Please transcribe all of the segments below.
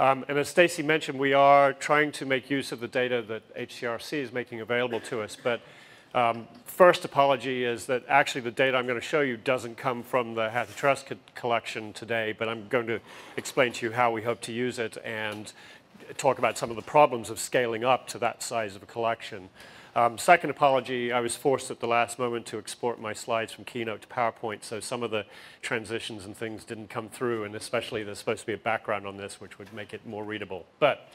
Um, and as Stacy mentioned, we are trying to make use of the data that HTRC is making available to us. But um, first apology is that actually the data I'm going to show you doesn't come from the HathiTrust co collection today, but I'm going to explain to you how we hope to use it and talk about some of the problems of scaling up to that size of a collection. Um, second apology, I was forced at the last moment to export my slides from Keynote to PowerPoint, so some of the transitions and things didn't come through, and especially there's supposed to be a background on this, which would make it more readable. But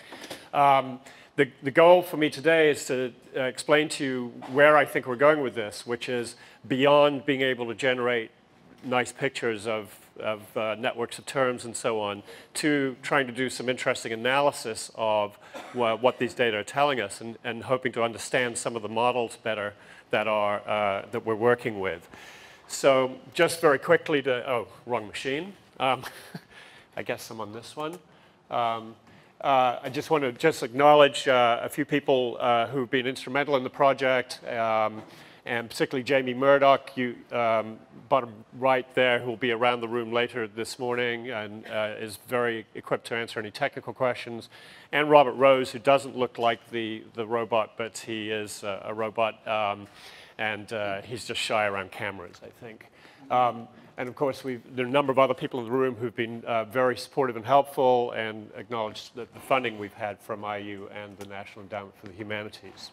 um, the, the goal for me today is to uh, explain to you where I think we're going with this, which is beyond being able to generate nice pictures of of uh, networks of terms and so on, to trying to do some interesting analysis of uh, what these data are telling us and, and, hoping to understand some of the models better that, are, uh, that we're working with. So just very quickly to, oh, wrong machine. Um, I guess I'm on this one. Um, uh, I just want to just acknowledge uh, a few people uh, who've been instrumental in the project. Um, and particularly Jamie Murdock, you, um, bottom right there, who will be around the room later this morning and uh, is very equipped to answer any technical questions, and Robert Rose, who doesn't look like the, the robot, but he is uh, a robot, um, and uh, he's just shy around cameras, I think. Um, and of course, there are a number of other people in the room who've been uh, very supportive and helpful and acknowledged the, the funding we've had from IU and the National Endowment for the Humanities.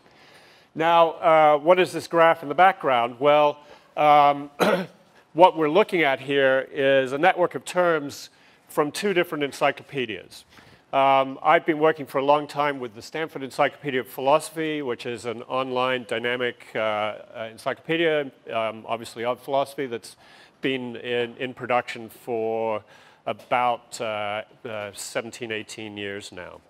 Now, uh, what is this graph in the background? Well, um, what we're looking at here is a network of terms from two different encyclopedias. Um, I've been working for a long time with the Stanford Encyclopedia of Philosophy, which is an online dynamic uh, uh, encyclopedia, um, obviously of philosophy, that's been in, in production for about uh, uh 17, 18 years now.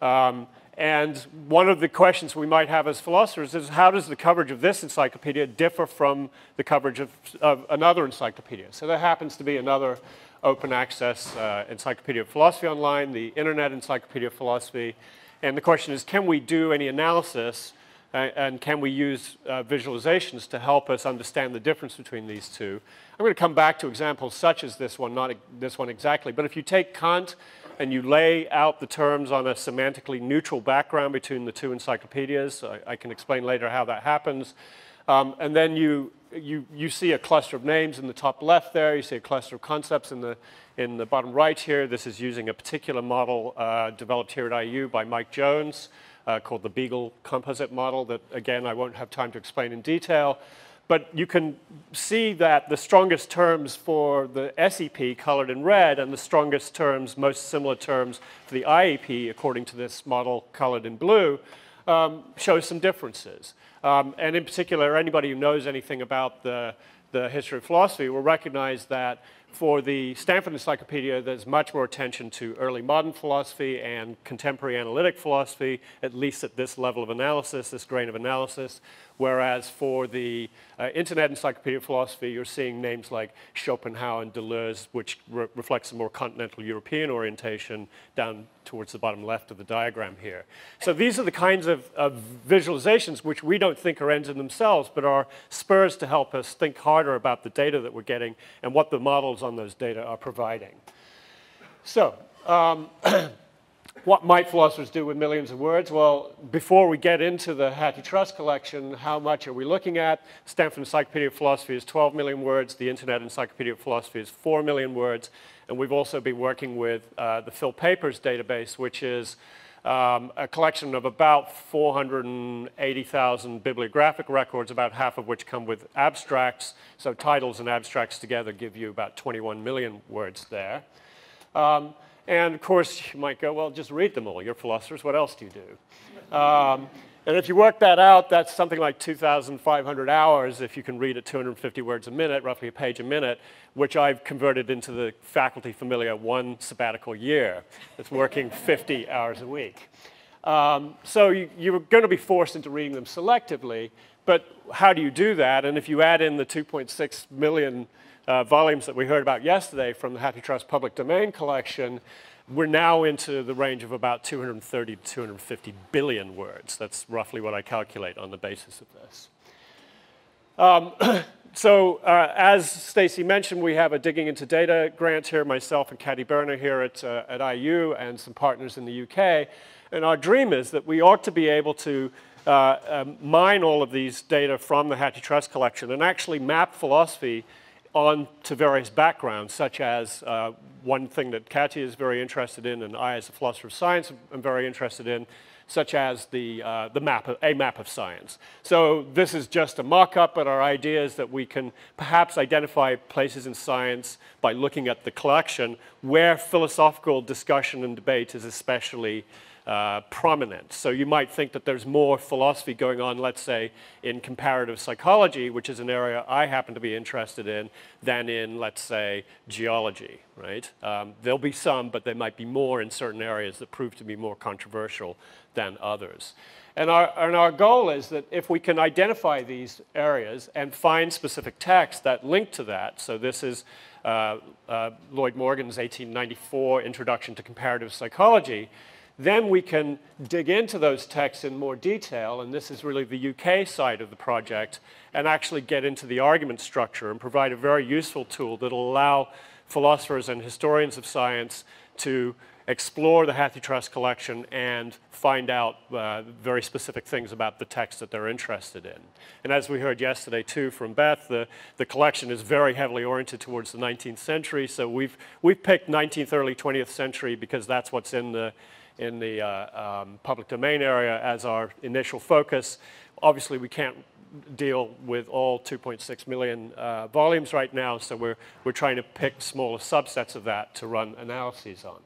Um, and one of the questions we might have as philosophers is how does the coverage of this encyclopedia differ from the coverage of, of another encyclopedia? So there happens to be another open access uh, Encyclopedia of Philosophy online, the Internet Encyclopedia of Philosophy. And the question is, can we do any analysis uh, and can we use uh, visualizations to help us understand the difference between these two? I'm going to come back to examples such as this one, not this one exactly, but if you take Kant and you lay out the terms on a semantically neutral background between the two encyclopedias. I, I can explain later how that happens. Um, and then you, you, you see a cluster of names in the top left there. You see a cluster of concepts in the, in the bottom right here. This is using a particular model uh, developed here at IU by Mike Jones uh, called the Beagle composite model that, again, I won't have time to explain in detail. But you can see that the strongest terms for the SEP colored in red and the strongest terms, most similar terms for the IEP, according to this model colored in blue, um, show some differences. Um, and in particular, anybody who knows anything about the, the history of philosophy will recognize that for the Stanford Encyclopedia, there's much more attention to early modern philosophy and contemporary analytic philosophy, at least at this level of analysis, this grain of analysis. Whereas for the uh, Internet Encyclopedia of Philosophy, you're seeing names like Schopenhauer and Deleuze, which re reflects a more continental European orientation down towards the bottom left of the diagram here. So these are the kinds of, of visualizations which we don't think are ends in themselves, but are spurs to help us think harder about the data that we're getting and what the models on those data are providing. So um, what might philosophers do with millions of words? Well, before we get into the HathiTrust collection, how much are we looking at? Stanford Encyclopedia of Philosophy is 12 million words. The Internet Encyclopedia of Philosophy is 4 million words. And we've also been working with uh, the Phil Papers database, which is um, a collection of about 480,000 bibliographic records, about half of which come with abstracts. So titles and abstracts together give you about 21 million words there. Um, and of course, you might go, well, just read them all. You're philosophers. What else do you do? Um, and if you work that out, that's something like 2,500 hours if you can read at 250 words a minute, roughly a page a minute, which I've converted into the faculty familiar one sabbatical year. It's working 50 hours a week. Um, so you, you're going to be forced into reading them selectively, but how do you do that? And if you add in the 2.6 million uh, volumes that we heard about yesterday from the HathiTrust public domain collection, we're now into the range of about 230 to 250 billion words. That's roughly what I calculate on the basis of this. Um, so uh, as Stacy mentioned, we have a Digging into Data grant here, myself and Katy Börner here at, uh, at IU and some partners in the UK. And our dream is that we ought to be able to uh, um, mine all of these data from the HathiTrust collection and actually map philosophy onto various backgrounds, such as uh, one thing that Katia is very interested in and I as a philosopher of science am very interested in, such as the, uh, the map of, a map of science. So this is just a mock-up, but our idea is that we can perhaps identify places in science by looking at the collection where philosophical discussion and debate is especially uh, prominent. So you might think that there's more philosophy going on, let's say, in comparative psychology, which is an area I happen to be interested in, than in, let's say, geology, right? Um, there'll be some, but there might be more in certain areas that prove to be more controversial than others. And our, and our goal is that if we can identify these areas and find specific texts that link to that, so this is uh, uh, Lloyd Morgan's 1894 Introduction to Comparative Psychology, then we can dig into those texts in more detail, and this is really the UK side of the project, and actually get into the argument structure and provide a very useful tool that will allow philosophers and historians of science to explore the HathiTrust collection and find out uh, very specific things about the text that they're interested in. And as we heard yesterday too from Beth, the, the collection is very heavily oriented towards the 19th century. So we've, we've picked 19th, early 20th century because that's what's in the, in the uh, um, public domain area as our initial focus. Obviously, we can't deal with all 2.6 million uh, volumes right now, so we're, we're trying to pick smaller subsets of that to run analyses on.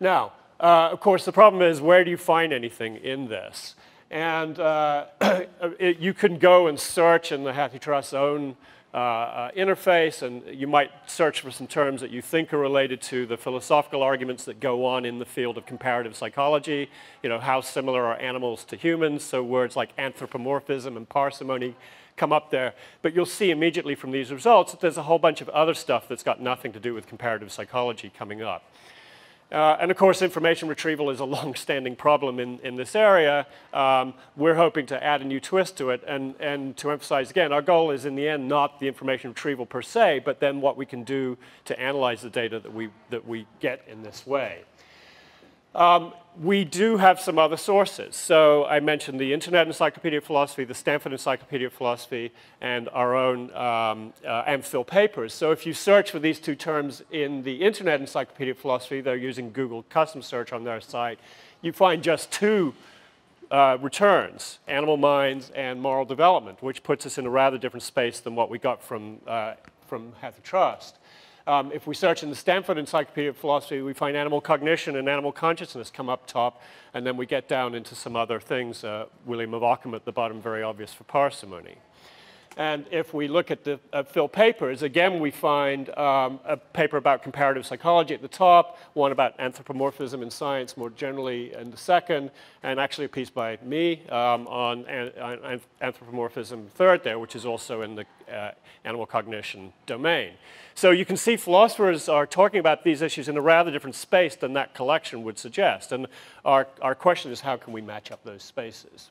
Now, uh, of course, the problem is where do you find anything in this? And uh, it, you can go and search in the HathiTrust's own uh, uh, interface, and you might search for some terms that you think are related to the philosophical arguments that go on in the field of comparative psychology. You know, how similar are animals to humans? So words like anthropomorphism and parsimony come up there. But you'll see immediately from these results that there's a whole bunch of other stuff that's got nothing to do with comparative psychology coming up. Uh, and of course, information retrieval is a long-standing problem in, in this area. Um, we're hoping to add a new twist to it. And, and to emphasize again, our goal is in the end not the information retrieval per se, but then what we can do to analyze the data that we, that we get in this way. Um, we do have some other sources. So I mentioned the Internet Encyclopedia of Philosophy, the Stanford Encyclopedia of Philosophy, and our own um, uh, AmPhil papers. So if you search for these two terms in the Internet Encyclopedia of Philosophy, they're using Google custom search on their site, you find just two uh, returns, animal minds and moral development, which puts us in a rather different space than what we got from, uh, from HathiTrust. Um, if we search in the Stanford Encyclopedia of Philosophy, we find animal cognition and animal consciousness come up top, and then we get down into some other things. Uh, William of Ockham at the bottom, very obvious for parsimony. And if we look at the uh, Phil papers, again, we find um, a paper about comparative psychology at the top, one about anthropomorphism in science more generally in the second, and actually a piece by me um, on, an anthropomorphism third there, which is also in the uh, animal cognition domain. So you can see philosophers are talking about these issues in a rather different space than that collection would suggest. And our, our question is how can we match up those spaces?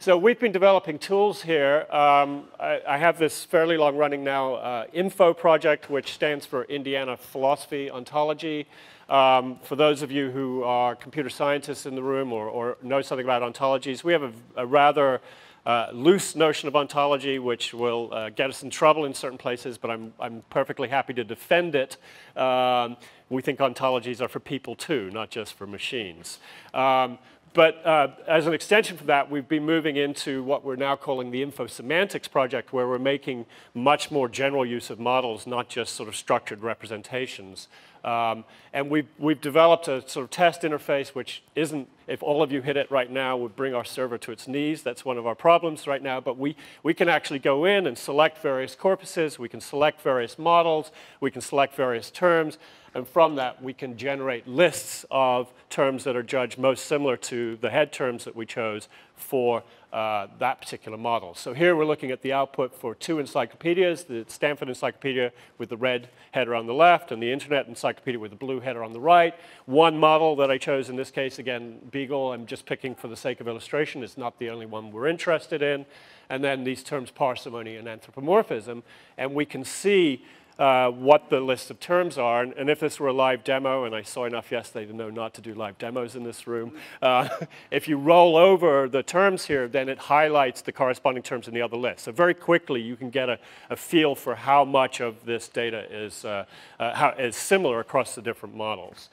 So we've been developing tools here. Um, I, I, have this fairly long running now uh, InPhO project, which stands for Indiana Philosophy Ontology. Um, for those of you who are computer scientists in the room or, or know something about ontologies, we have a, a rather uh, loose notion of ontology, which will uh, get us in trouble in certain places, but I'm, I'm perfectly happy to defend it. Um, we think ontologies are for people too, not just for machines. Um, but uh, as an extension from that, we've been moving into what we're now calling the InPhO semantics project, where we're making much more general use of models, not just sort of structured representations. Um, and we've, we've developed a sort of test interface, which isn't, if all of you hit it right now, would bring our server to its knees. That's one of our problems right now. But we, we can actually go in and select various corpuses. We can select various models. We can select various terms. And from that, we can generate lists of terms that are judged most similar to the head terms that we chose for uh, that particular model. So here we're looking at the output for two encyclopedias, the Stanford Encyclopedia with the red header on the left and the Internet Encyclopedia with the blue header on the right. One model that I chose in this case, again, Beagle, I'm just picking for the sake of illustration. It's not the only one we're interested in. And then these terms parsimony and anthropomorphism. And we can see uh, what the list of terms are. And, and, if this were a live demo, and I saw enough yesterday to know not to do live demos in this room, uh, if you roll over the terms here, then it highlights the corresponding terms in the other list. So very quickly, you can get a, a feel for how much of this data is, uh, uh how, is similar across the different models.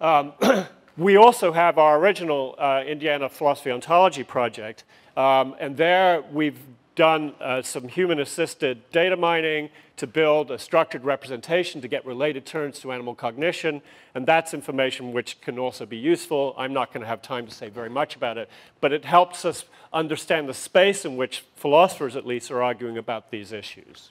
Um, we also have our original uh, Indiana Philosophy Ontology project, um, and there we've done uh, some human-assisted data mining to build a structured representation to get related terms to animal cognition, and that's information which can also be useful. I'm not going to have time to say very much about it, but it helps us understand the space in which philosophers, at least, are arguing about these issues.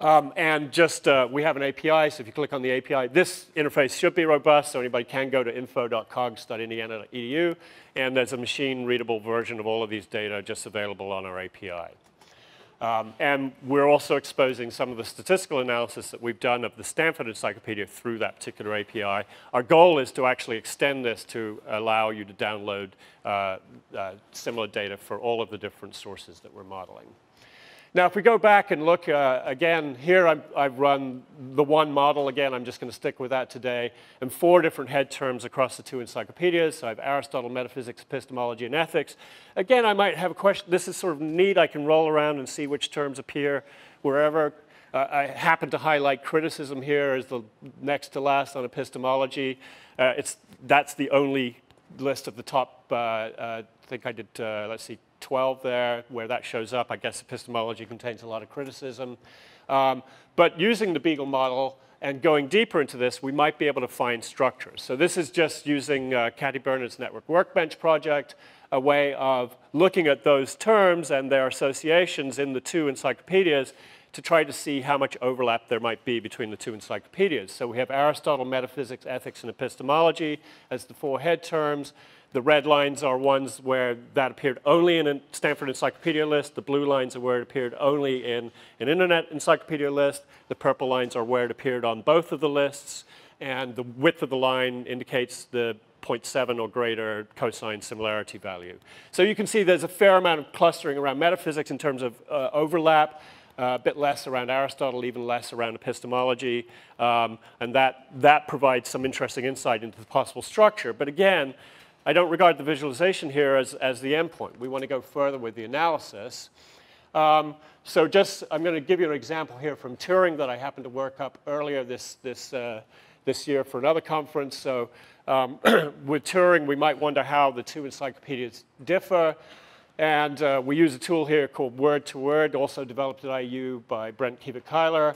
Um, and just, uh, we have an API, so if you click on the API, this interface should be robust, so anybody can go to inpho.cogs.indiana.edu, and there's a machine-readable version of all of these data just available on our API. Um, and we're also exposing some of the statistical analysis that we've done of the Stanford Encyclopedia through that particular API. Our goal is to actually extend this to allow you to download uh, uh, similar data for all of the different sources that we're modeling. Now, if we go back and look uh, again, here i have run the one model again. I'm just going to stick with that today. And four different head terms across the two encyclopedias. So I have Aristotle, Metaphysics, Epistemology, and Ethics. Again, I might have a question. This is sort of neat. I can roll around and see which terms appear wherever. Uh, I happen to highlight criticism here as the next to last on epistemology. Uh, it's, that's the only list of the top, uh, uh, I think I did, uh, let's see, 12 there, where that shows up. I guess epistemology contains a lot of criticism. Um, but using the Beagle model and going deeper into this, we might be able to find structures. So this is just using uh, Börner's Network Workbench project, a way of looking at those terms and their associations in the two encyclopedias to try to see how much overlap there might be between the two encyclopedias. So we have Aristotle, Metaphysics, Ethics, and Epistemology as the four head terms. The red lines are ones where that appeared only in a Stanford Encyclopedia list. The blue lines are where it appeared only in an Internet Encyclopedia list. The purple lines are where it appeared on both of the lists. And the width of the line indicates the 0.7 or greater cosine similarity value. So you can see there's a fair amount of clustering around metaphysics in terms of uh, overlap. Uh, a bit less around Aristotle, even less around epistemology, um, and that, that provides some interesting insight into the possible structure. But again, I don't regard the visualization here as, as the endpoint. We want to go further with the analysis. Um, so just, I'm going to give you an example here from Turing that I happened to work up earlier this, this, uh, this year for another conference. So um, with Turing, we might wonder how the two encyclopedias differ. And uh, we use a tool here called Word2Word, also developed at IU by Brent Kievit-Kylar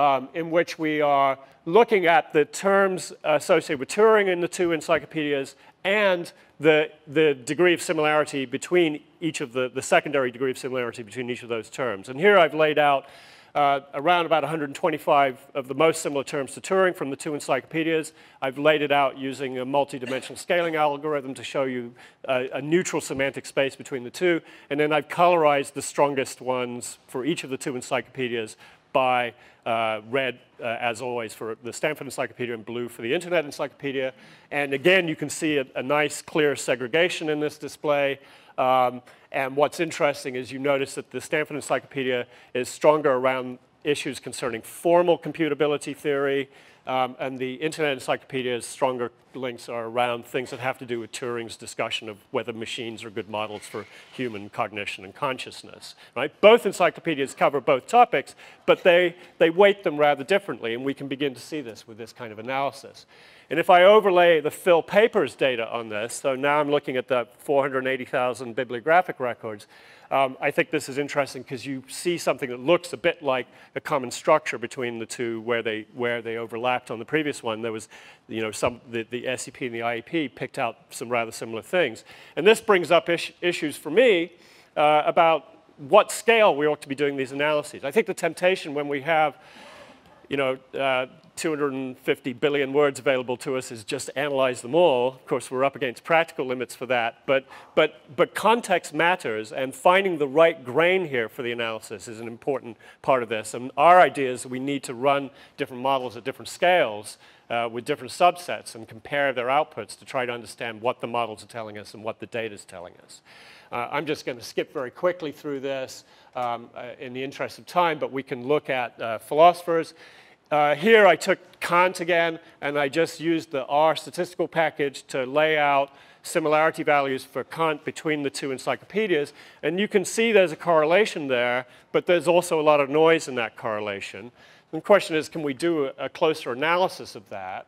um, in which we are looking at the terms associated with Turing in the two encyclopedias and the, the degree of similarity between each of the, the secondary degree of similarity between each of those terms. And here I've laid out uh, around about 125 of the most similar terms to Turing from the two encyclopedias. I've laid it out using a multi-dimensional scaling algorithm to show you a, a, neutral semantic space between the two. And then I've colorized the strongest ones for each of the two encyclopedias by uh, red, uh, as always, for the Stanford Encyclopedia and blue for the Internet Encyclopedia. And again, you can see a, a nice, clear segregation in this display. Um, and what's interesting is you notice that the Stanford Encyclopedia is stronger around issues concerning formal computability theory, um, and the Internet Encyclopedia's stronger links are around things that have to do with Turing's discussion of whether machines are good models for human cognition and consciousness. Right? Both encyclopedias cover both topics, but they, they weight them rather differently, and we can begin to see this with this kind of analysis. And if I overlay the Phil Papers data on this, so now I'm looking at the 480,000 bibliographic records, um, I think this is interesting because you see something that looks a bit like a common structure between the two where they, where they overlapped on the previous one. There was, you know, some, the, the SEP and the IEP picked out some rather similar things. And this brings up is issues for me uh, about what scale we ought to be doing these analyses. I think the temptation when we have you know, uh, 250 billion words available to us is just analyze them all. Of course, we're up against practical limits for that, but, but, but context matters, and finding the right grain here for the analysis is an important part of this. And our idea is we need to run different models at different scales uh, with different subsets and compare their outputs to try to understand what the models are telling us and what the data is telling us. Uh, I'm just going to skip very quickly through this um, uh, in the interest of time, but we can look at uh, philosophers. Uh, here I took Kant again, and I just used the R statistical package to lay out similarity values for Kant between the two encyclopedias. And you can see there's a correlation there, but there's also a lot of noise in that correlation. The question is, can we do a, a closer analysis of that?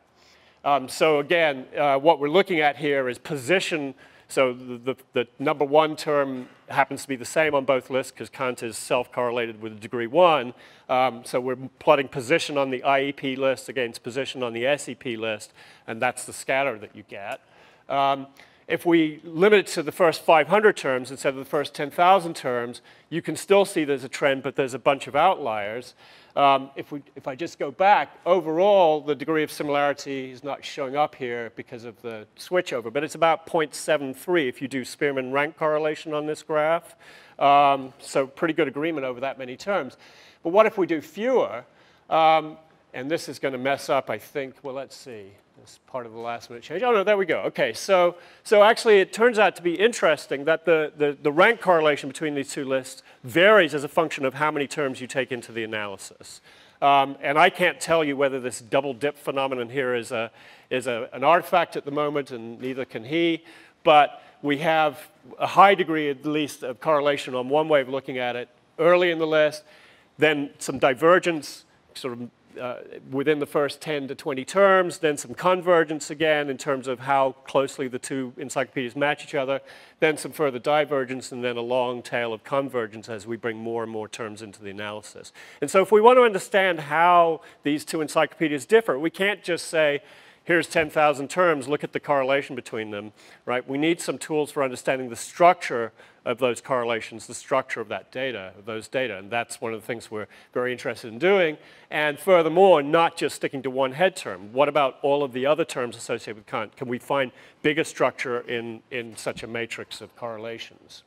Um, so again, uh, what we're looking at here is position so the, the, the, number one term happens to be the same on both lists because Kant is self-correlated with degree one. Um, so we're plotting position on the IEP list against position on the SEP list, and that's the scatter that you get. Um, if we limit it to the first 500 terms instead of the first 10,000 terms, you can still see there's a trend, but there's a bunch of outliers. Um, if, we, if I just go back, overall, the degree of similarity is not showing up here because of the switchover, but it's about 0.73 if you do Spearman rank correlation on this graph. Um, so pretty good agreement over that many terms. But what if we do fewer? Um, and this is going to mess up, I think, well, let's see. This part of the last minute change. Oh, no, there we go. Okay, so, so actually it turns out to be interesting that the, the, the rank correlation between these two lists varies as a function of how many terms you take into the analysis. Um, and I can't tell you whether this double dip phenomenon here is, a, is a, an artifact at the moment, and neither can he. But we have a high degree, at least, of correlation on one way of looking at it early in the list, then some divergence, sort of uh, within the first 10 to 20 terms, then some convergence again in terms of how closely the two encyclopedias match each other, then some further divergence, and then a long tail of convergence as we bring more and more terms into the analysis. And so if we want to understand how these two encyclopedias differ, we can't just say, here's 10,000 terms, look at the correlation between them, right? We need some tools for understanding the structure of those correlations, the structure of that data, of those data, and that's one of the things we're very interested in doing. And furthermore, not just sticking to one head term. What about all of the other terms associated with Kant? Can we find bigger structure in, in such a matrix of correlations?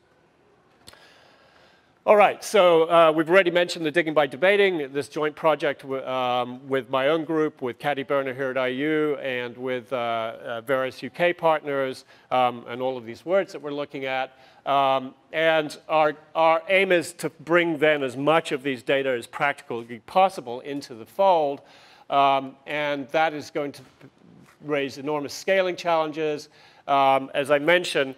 All right, so uh, we've already mentioned the Digging by Debating, this joint project um, with my own group, with Katy Börner here at IU, and with uh, uh, various UK partners, um, and all of these words that we're looking at. Um, and our, our aim is to bring then as much of these data as practically possible into the fold. Um, and that is going to raise enormous scaling challenges. Um, as I mentioned,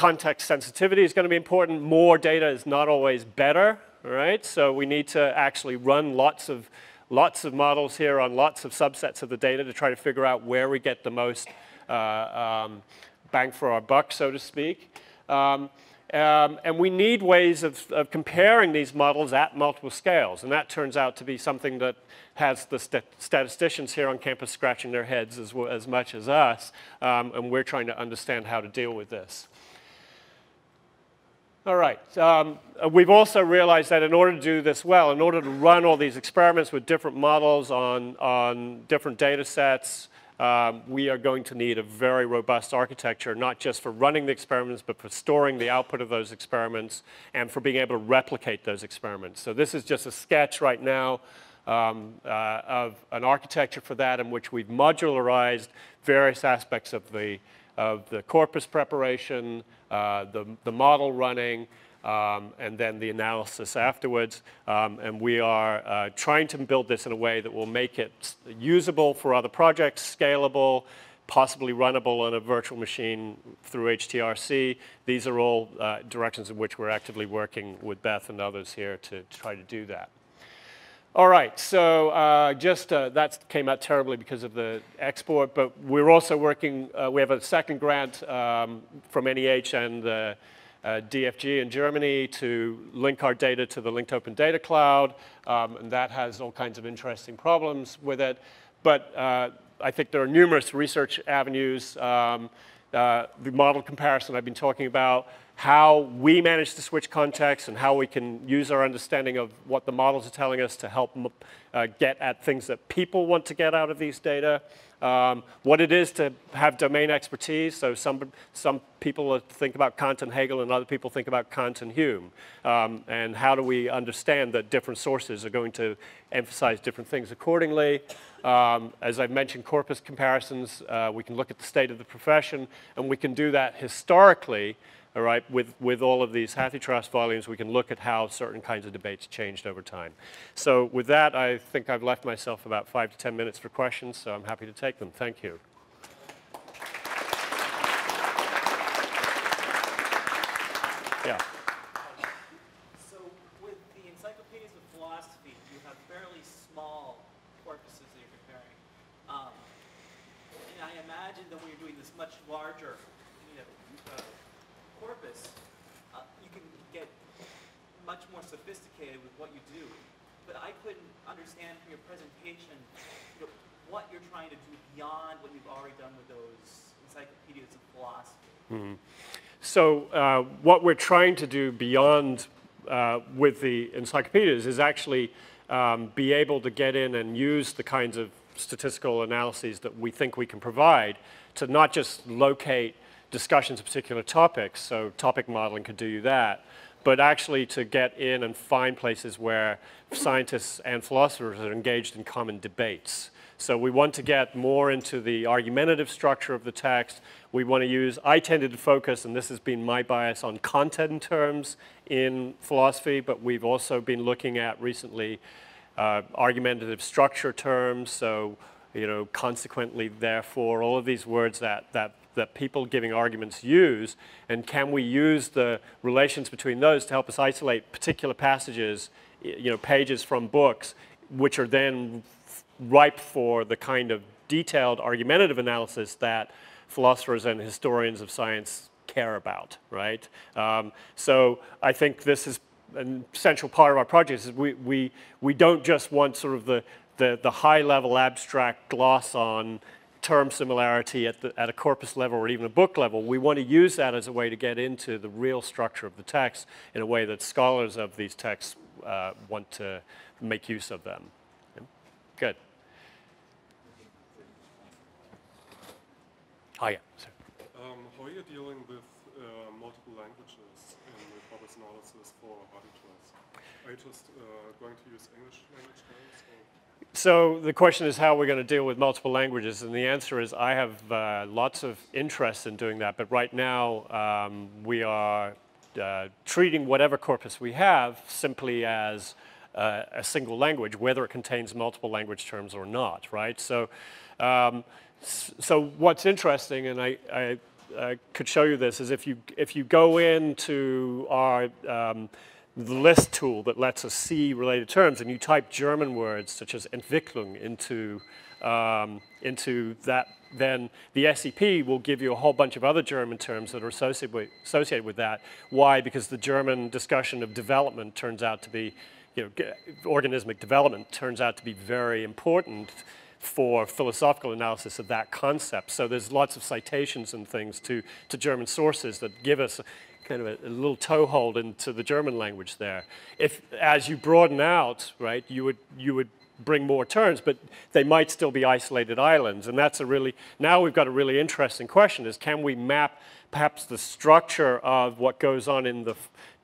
Context sensitivity is going to be important. More data is not always better, right? So we need to actually run lots of, lots of models here on lots of subsets of the data to try to figure out where we get the most uh, um, bang for our buck, so to speak. Um, um, and we need ways of, of, comparing these models at multiple scales. And that turns out to be something that has the st statisticians here on campus scratching their heads as, as much as us. Um, and we're trying to understand how to deal with this. All right. Um, we've also realized that in order to do this well, in order to run all these experiments with different models on, on different data sets, um, we are going to need a very robust architecture, not just for running the experiments, but for storing the output of those experiments and for being able to replicate those experiments. So this is just a sketch right now um, uh, of an architecture for that in which we've modularized various aspects of the, of the corpus preparation, uh, the, the model running, um, and then the analysis afterwards. Um, and we are uh, trying to build this in a way that will make it usable for other projects, scalable, possibly runnable on a virtual machine through HTRC. These are all uh, directions in which we're actively working with Beth and others here to, to try to do that. All right, so uh, just uh, that came out terribly because of the export, but we're also working, uh, we have a second grant um, from NEH and uh, DFG in Germany to link our data to the linked open data cloud, um, and that has all kinds of interesting problems with it. But uh, I think there are numerous research avenues. Um, uh, the model comparison I've been talking about, how we manage to switch context and how we can use our understanding of what the models are telling us to help uh, get at things that people want to get out of these data. Um, what it is to have domain expertise. So some, some people think about Kant and Hegel and other people think about Kant and Hume. Um, and how do we understand that different sources are going to emphasize different things accordingly. Um, as I've mentioned, corpus comparisons, uh, we can look at the state of the profession, and we can do that historically all right, with, with all of these HathiTrust volumes, we can look at how certain kinds of debates changed over time. So with that, I think I've left myself about five to 10 minutes for questions, so I'm happy to take them. Thank you. Yeah. So with the encyclopedias of philosophy, you have fairly small corpuses that you're comparing. Um, and I imagine that when you're doing this much larger corpus, uh, you can get much more sophisticated with what you do. But I couldn't understand from your presentation you know, what you're trying to do beyond what you've already done with those encyclopedias of philosophy. Mm -hmm. So uh, what we're trying to do beyond uh, with the encyclopedias is actually um, be able to get in and use the kinds of statistical analyses that we think we can provide to not just locate discussions of particular topics, so topic modeling could do that, but actually to get in and find places where scientists and philosophers are engaged in common debates. So we want to get more into the argumentative structure of the text. We want to use, I tended to focus, and this has been my bias, on content terms in philosophy, but we've also been looking at recently uh, argumentative structure terms, so you know, consequently, therefore, all of these words that, that that people giving arguments use, and can we use the relations between those to help us isolate particular passages, you know, pages from books, which are then ripe for the kind of detailed argumentative analysis that philosophers and historians of science care about, right? Um, so I think this is an essential part of our project is we, we, we don't just want sort of the, the, the high level abstract gloss on term similarity at, the, at a corpus level or even a book level, we want to use that as a way to get into the real structure of the text in a way that scholars of these texts uh, want to make use of them. Good. Oh, yeah. Um, how are you dealing with uh, multiple languages in the corpus analysis for HathiTrust? Are you just uh, going to use English language terms? So the question is how we're going to deal with multiple languages, and the answer is I have uh, lots of interest in doing that, but right now um, we are uh, treating whatever corpus we have simply as uh, a single language, whether it contains multiple language terms or not, right? So, um, so what's interesting, and I, I, I, could show you this, is if you, if you go into our um, the list tool that lets us see related terms, and you type German words such as Entwicklung into, um, into that, then the SEP will give you a whole bunch of other German terms that are associated with, associated with that. Why? Because the German discussion of development turns out to be, you know, organismic development turns out to be very important for philosophical analysis of that concept. So there's lots of citations and things to, to German sources that give us kind of a, a, little toehold into the German language there. If, as you broaden out, right, you would, you would bring more turns, but they might still be isolated islands. And that's a really, now we've got a really interesting question is can we map perhaps the structure of what goes on in the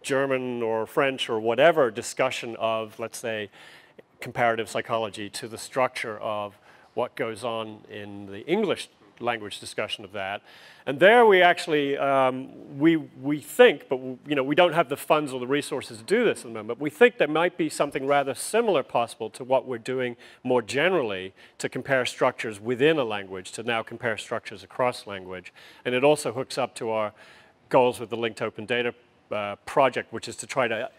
German or French or whatever discussion of, let's say, comparative psychology to the structure of what goes on in the English language discussion of that. And there we actually, um, we, we think, but you know, we don't have the funds or the resources to do this at the moment, but we think there might be something rather similar possible to what we're doing more generally to compare structures within a language, to now compare structures across language. And it also hooks up to our goals with the linked open data uh, project, which is to try to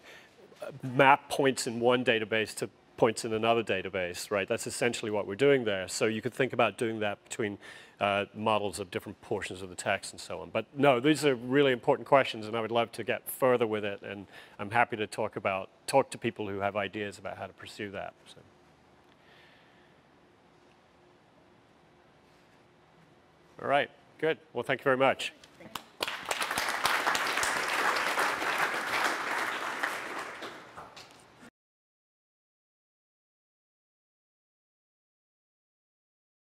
map points in one database to points in another database, right? That's essentially what we're doing there. So you could think about doing that between uh, models of different portions of the text and so on. But no, these are really important questions, and I would love to get further with it, and I'm happy to talk about, talk to people who have ideas about how to pursue that. So. All right, good. Well, thank you very much.